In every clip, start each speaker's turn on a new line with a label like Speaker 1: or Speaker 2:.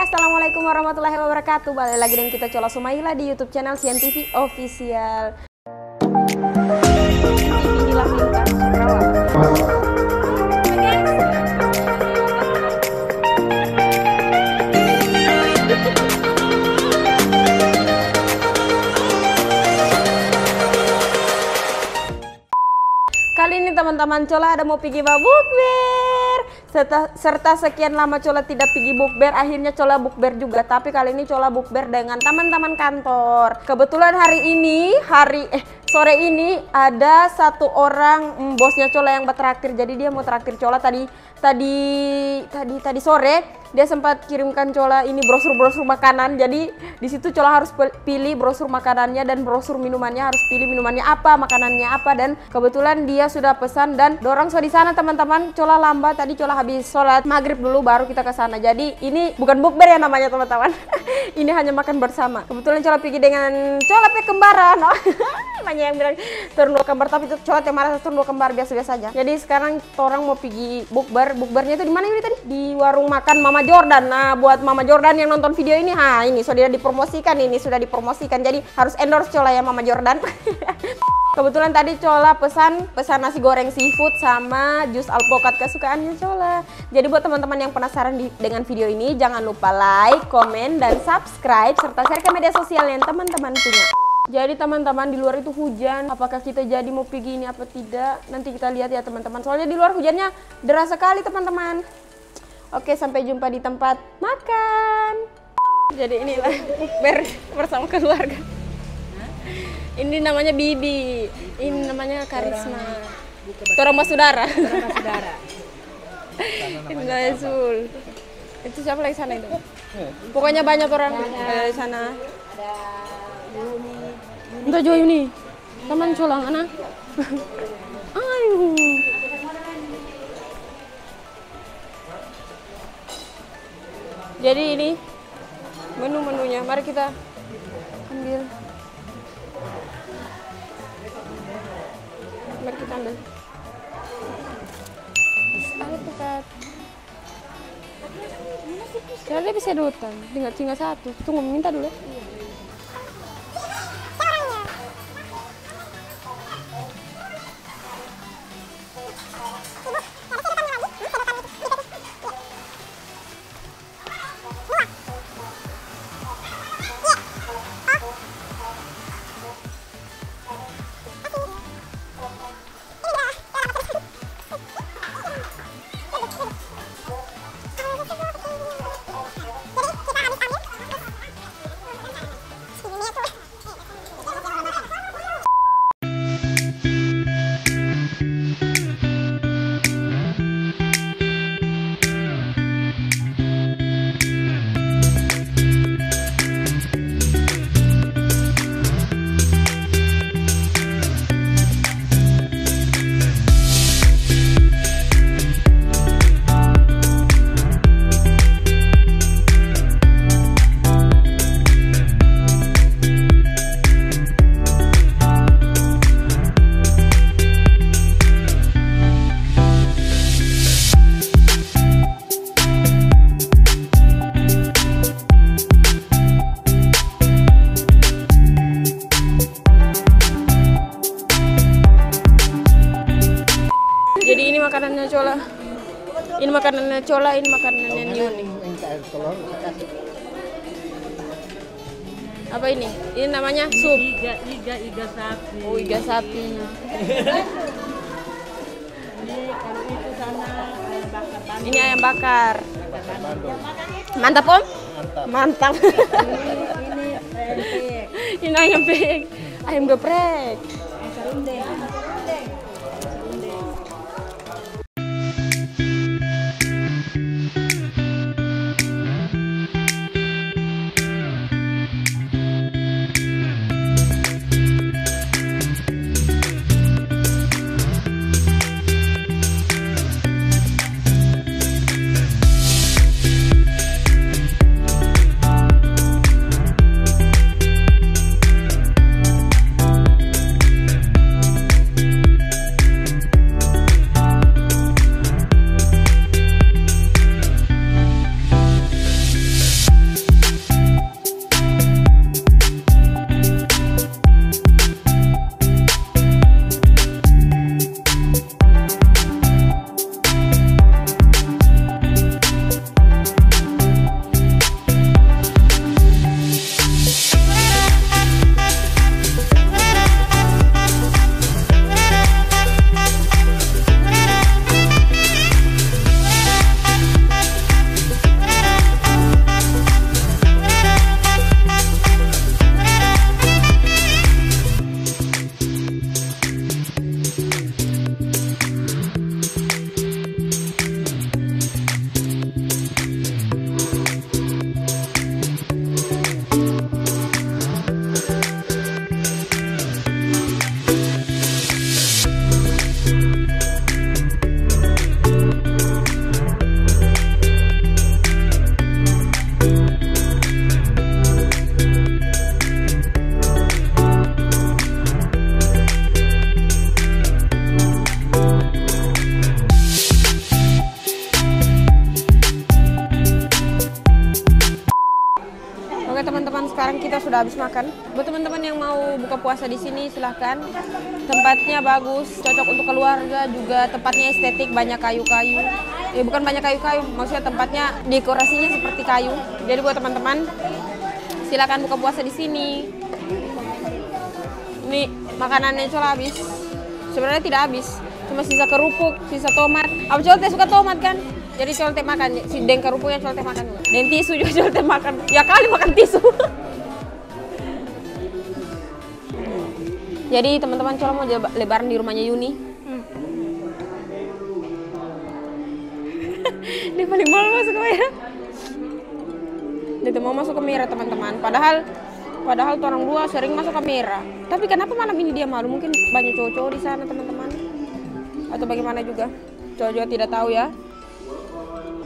Speaker 1: Assalamualaikum warahmatullahi wabarakatuh. Balik lagi dengan kita Cola Sumaila di Youtube channel Sian TV Official. Kali ini teman-teman Cola ada mau pergi bukber serta, serta sekian lama Cola tidak pergi bukber akhirnya Cola bukber juga. Tapi kali ini Cola bukber dengan teman-teman kantor. Kebetulan hari ini hari eh sore ini ada satu orang mm, bosnya Cola yang bertraktir jadi dia mau traktir Cola tadi tadi tadi tadi sore dia sempat kirimkan Cola ini brosur-brosur makanan. Jadi di situ Cola harus pilih brosur makanannya dan brosur minumannya harus pilih minumannya apa makanannya apa. Dan kebetulan dia sudah pesan dan dorong so di sana teman-teman. Cola lambat tadi Cola habis sholat maghrib dulu baru kita ke sana. Jadi ini bukan bukber ya namanya teman-teman. Ini hanya makan bersama. Kebetulan Cola pergi dengan Cola pe kembaran. banyak yang bilang turun dua kembar tapi itu Cola yang marah turun dua kembar biasa-biasa aja jadi sekarang orang mau pergi bukber bukbernya itu di mana ini tadi di warung makan Mama Mama Jordan. Nah, buat Mama Jordan yang nonton video ini, ha ini sudah dipromosikan ini sudah dipromosikan. Jadi harus endorse Cola ya Mama Jordan. Kebetulan tadi Cola pesan pesan nasi goreng seafood sama jus alpukat kesukaannya Cola. Jadi buat teman-teman yang penasaran di, dengan video ini, jangan lupa like, komen, dan subscribe serta share ke media sosial yang teman-teman punya. Jadi teman-teman di luar itu hujan, apakah kita jadi mau pergi ini apa tidak? Nanti kita lihat ya teman-teman. Soalnya di luar hujannya deras sekali teman-teman. Oke, sampai jumpa di tempat makan. Jadi inilah ber bersama keluarga. Ini namanya Bibi. Ini namanya Karisma. Torama saudara.
Speaker 2: Torama saudara.
Speaker 1: Itu siapa lagi sana itu? Pokoknya banyak orang di sana.
Speaker 2: Ada Yuni.
Speaker 1: Enggak jauh ini. Taman Colang, anak. Ayo. Jadi ini menu-menunya. Mari kita ambil. Mari kita ambil. Ayo pekat. Jadi bisa dutan, tinggal tinggal satu. Tunggu minta dulu. ya. Jadi Ini makanannya Cola, ini makanannya Yuni. Apa ini? Ini namanya sup.
Speaker 2: Iga, iga, iga sapi.
Speaker 1: Oh, iga sapi.
Speaker 2: Ini kalau itu sana ayam bakar.
Speaker 1: Ini ayam bakar. Mantap, Om? Mantap.
Speaker 2: Ini
Speaker 1: ini ayam pek. Ayam geprek. Habis makan. Buat teman-teman yang mau buka puasa di sini silahkan. Tempatnya bagus, cocok untuk keluarga juga. Tempatnya estetik, banyak kayu-kayu. Eh bukan banyak kayu-kayu, maksudnya tempatnya dekorasinya seperti kayu. Jadi buat teman-teman silakan buka puasa di sini. Ini makanannya coba habis. Sebenarnya tidak habis, cuma sisa kerupuk, sisa tomat. Apa coba suka tomat kan? Jadi colte makan, si deng kerupuknya colte makan. Dan tisu juga colte makan. Ya kali makan tisu. Jadi teman-teman coba mau lebaran di rumahnya Yuni. Dia paling malu masuk ke merah. Dia mau masuk ke merah teman-teman. Padahal padahal tuh orang dua sering masuk ke merah. Tapi kenapa malam ini dia malu? Mungkin banyak cowok-cowok di sana teman-teman. Atau bagaimana juga? Cowok-cowok tidak tahu ya.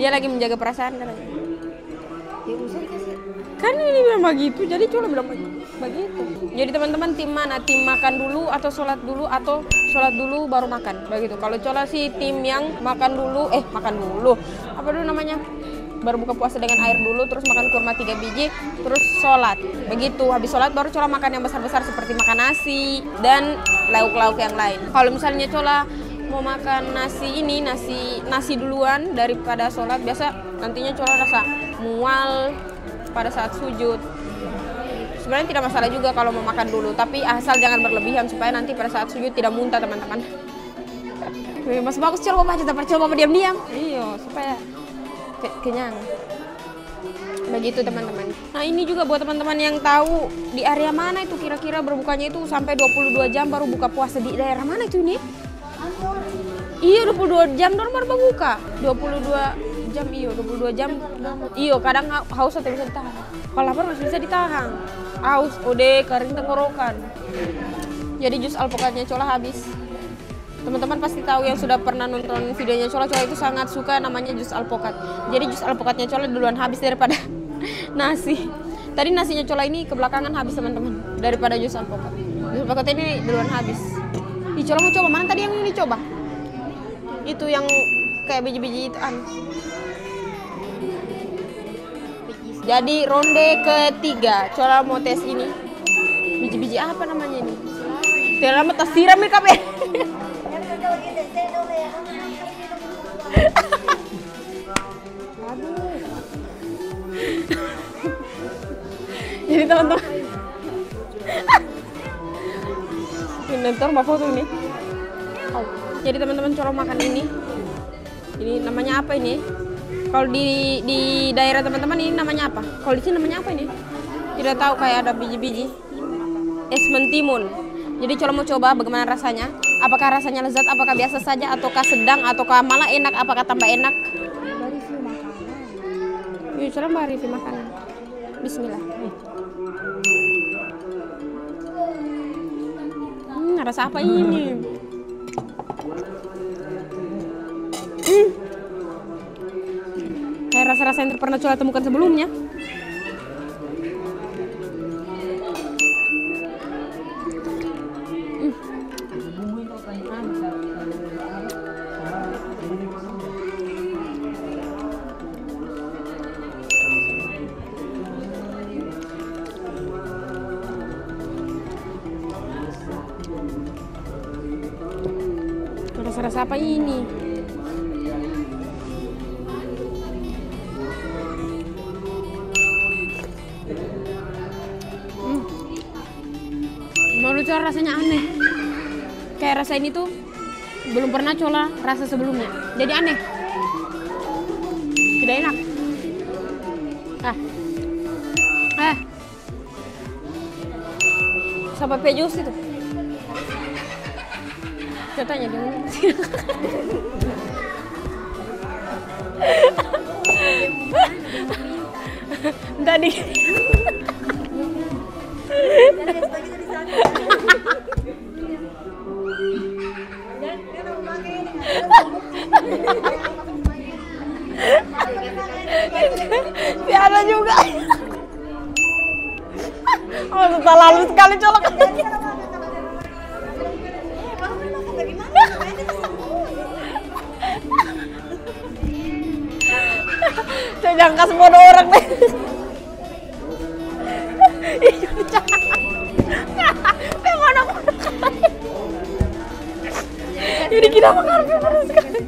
Speaker 1: Dia lagi menjaga perasaan katanya. Kan ini bilang begitu, jadi coba bilang begitu. Jadi teman-teman tim mana? Tim makan dulu atau sholat dulu atau sholat dulu baru makan, begitu. Kalau coba sih tim yang makan dulu, eh makan dulu, apa dulu namanya? Baru buka puasa dengan air dulu, terus makan kurma tiga biji, terus sholat. Begitu, habis sholat baru coba makan yang besar-besar seperti makan nasi dan lauk-lauk yang lain. Kalau misalnya coba mau makan nasi ini nasi nasi duluan daripada sholat biasa nantinya coba rasa mual pada saat sujud sebenarnya tidak masalah juga kalau mau makan dulu tapi asal jangan berlebihan supaya nanti pada saat sujud tidak muntah teman-teman. Mas bagus coba aja tapi coba diam-diam. Iya supaya ke- kenyang. Begitu teman-teman. Nah ini juga buat teman-teman yang tahu di area mana itu kira-kira berbukanya itu sampai 22 jam baru buka puasa di daerah mana itu ini Iya 22 jam baru buka. 22 jam iyo 22 jam iyo kadang ha- haus atau bisa ditahan. Kalau lapar masih bisa ditahan haus ode kering tenggorokan. Jadi jus alpukatnya cola habis. Teman-teman pasti tahu yang sudah pernah nonton videonya cola. Cola itu sangat suka namanya jus alpukat jadi jus alpukatnya cola duluan habis daripada nasi. Tadi nasinya cola ini kebelakangan habis teman-teman. Daripada jus alpukat jus alpukat ini duluan habis. Ih, coba mau coba? Mana tadi yang ini coba? Itu yang kayak biji-biji itu Jadi ronde ketiga, coba mau tes ini. Biji-biji apa namanya ini? Lama tas siram ya kabe. Jadi teman-teman. Ini ntar mau foto ini. Oh. Jadi teman-teman coba makan ini. Ini namanya apa ini? Kalau di di daerah teman-teman ini namanya apa? Kalau di sini namanya apa ini? Tidak tahu kayak ada biji-biji. Es mentimun. Jadi coba mau coba bagaimana rasanya? Apakah rasanya lezat? Apakah biasa saja? Ataukah sedang? Ataukah malah enak? Apakah tambah enak? Yuk coba mbak review makanan. Bismillah. Hmm, rasa apa ini? Hmm. Kayak rasa-rasa yang pernah coba temukan sebelumnya. Rasa-rasa apa ini? Coba rasanya aneh. Kayak rasa ini tuh belum pernah cola rasa sebelumnya. Jadi aneh. Tidak enak. Ah. Ah. Sampai pejus itu. Katanya dia. Tadi. Tiada juga. Oh, setelah lalu sekali colok. Saya jangan kasih bodoh orang deh. Ini kenapa karpet bodoh sekali?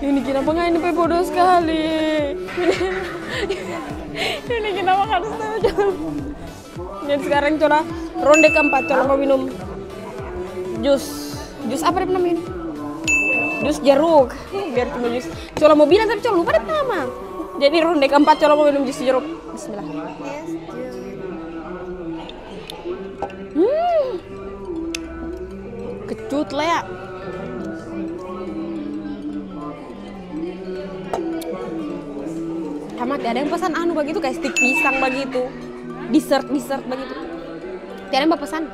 Speaker 1: Ini kenapa nggak ini bodoh sekali? Ini kenapa harus tahu jalan? Jadi sekarang coba ronde keempat coba mau minum jus. Jus apa dia minum? Jus jeruk. Biar cuma jus. Coba mau bilang tapi coba lupa deh nama. Jadi ronde keempat coba mau minum jus jeruk. Bismillah. Hmm. Kecut lah ya. Tamat ada yang pesan anu begitu kayak stick pisang begitu. Dessert dessert begitu. Tiada yang pesan.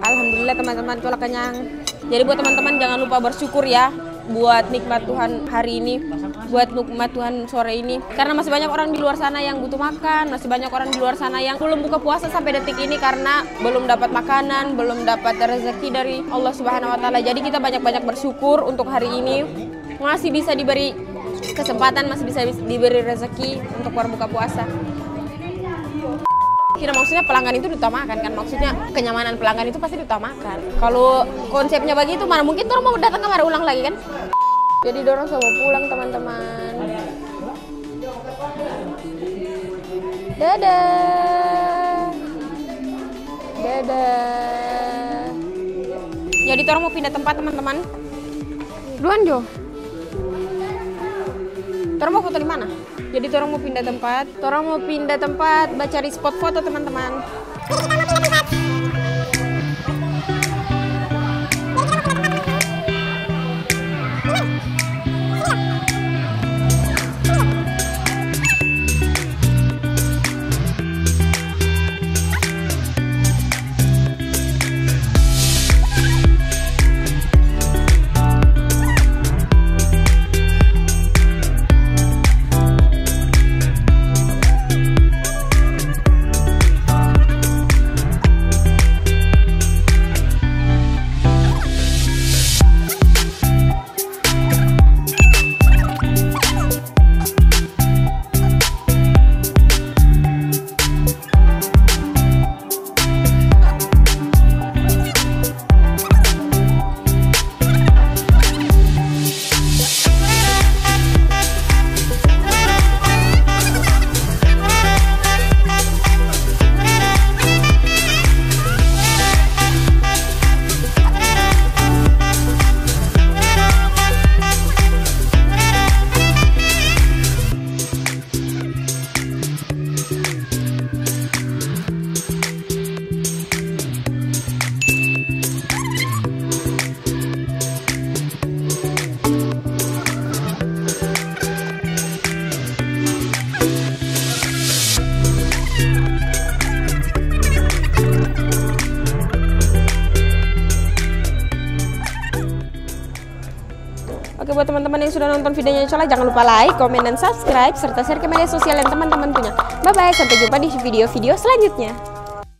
Speaker 1: Alhamdulillah teman-teman cola kenyang. Jadi buat teman-teman jangan lupa bersyukur ya buat nikmat Tuhan hari ini, buat nikmat Tuhan sore ini. Karena masih banyak orang di luar sana yang butuh makan, masih banyak orang di luar sana yang belum buka puasa sampai detik ini karena belum dapat makanan, belum dapat rezeki dari Allah Subhanahu wa taala. Jadi kita banyak-banyak bersyukur untuk hari ini masih bisa diberi kesempatan, masih bisa diberi rezeki untuk berbuka puasa. Kira maksudnya pelanggan itu diutamakan kan maksudnya kenyamanan pelanggan itu pasti diutamakan. Kalau konsepnya begitu mana mungkin orang mau datang kamar ulang lagi kan? Jadi dorong sama pulang teman-teman. Dadah. Dadah. Jadi orang mau pindah tempat teman-teman. Duluan Jo. Orang mau foto di mana? Jadi orang mau pindah tempat. Orang mau pindah tempat, baca cari spot foto teman-teman. Sudah nonton videonya Cola jangan lupa like, komen, dan subscribe serta share ke media sosial yang teman-teman punya. Bye bye, sampai jumpa di video-video selanjutnya.